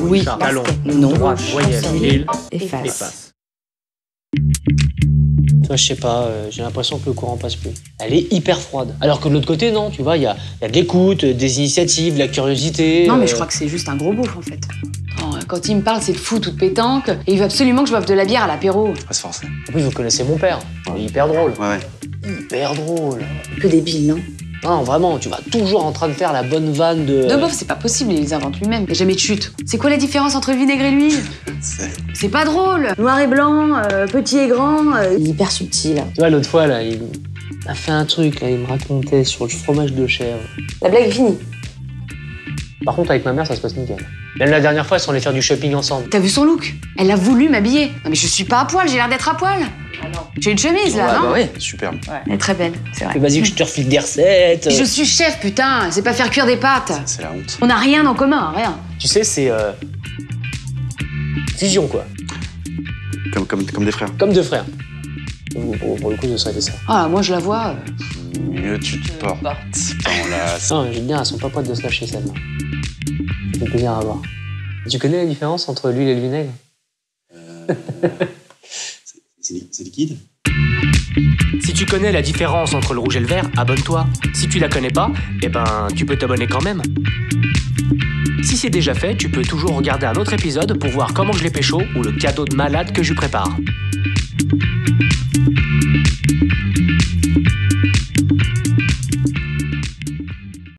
Oui, talon, non, droite, voyelle, l'île, efface. efface. Toi, je sais pas, euh, j'ai l'impression que le courant passe plus. Elle est hyper froide. Alors que de l'autre côté, non, tu vois, il y a, il y a de l'écoute, euh, des initiatives, de la curiosité. Non, mais euh, je crois que c'est juste un gros beauf en fait. Oh, quand il me parle, c'est de fou, toute pétanque, et il veut absolument que je boive de la bière à l'apéro. Pas se forcer. En plus, vous connaissez mon père. Il est hyper drôle. Ouais, ouais. Hyper drôle. peu débile, non? Non, vraiment, tu vas toujours en train de faire la bonne vanne de. De beauf, c'est pas possible, il les invente lui-même. Il a jamais de chute. C'est quoi la différence entre le vinaigre et l'huile? C'est- C'est pas drôle. Noir et blanc, euh, petit et grand, euh, il est hyper subtil. Tu vois, l'autre fois, là, il a fait un truc, là, il me racontait sur le fromage de chèvre. La blague est finie. Par contre, avec ma mère, ça se passe nickel. Même la dernière fois, ils sont allés faire du shopping ensemble. T'as vu son look? Elle a voulu m'habiller. Non, mais je suis pas à poil, j'ai l'air d'être à poil. J'ai une chemise là, non? ouais. Superbe. Elle est très belle, c'est vrai. Vas-y, que je te refile des recettes. Je suis chef, putain, c'est pas faire cuire des pâtes. C'est la honte. On n'a rien en commun, rien. Tu sais, c'est. euh, Fusion, quoi. Comme, comme, comme des frères. Comme deux frères. Pour, pour- pour le coup, ça aurait été ça. Ah, moi je la vois. euh, Mieux tu te portes. Putain, j'aime bien, elles sont pas prêtes de se lâcher, celles-là. C'est plaisir à voir. Tu connais la différence entre l'huile et le vinaigre? C'est li- c'est liquide? Si tu connais la différence entre le rouge et le vert, abonne-toi. Si tu la connais pas, eh ben, tu peux t'abonner quand même. Si c'est déjà fait, tu peux toujours regarder un autre épisode pour voir comment je les pécho ou le cadeau de malade que je lui prépare.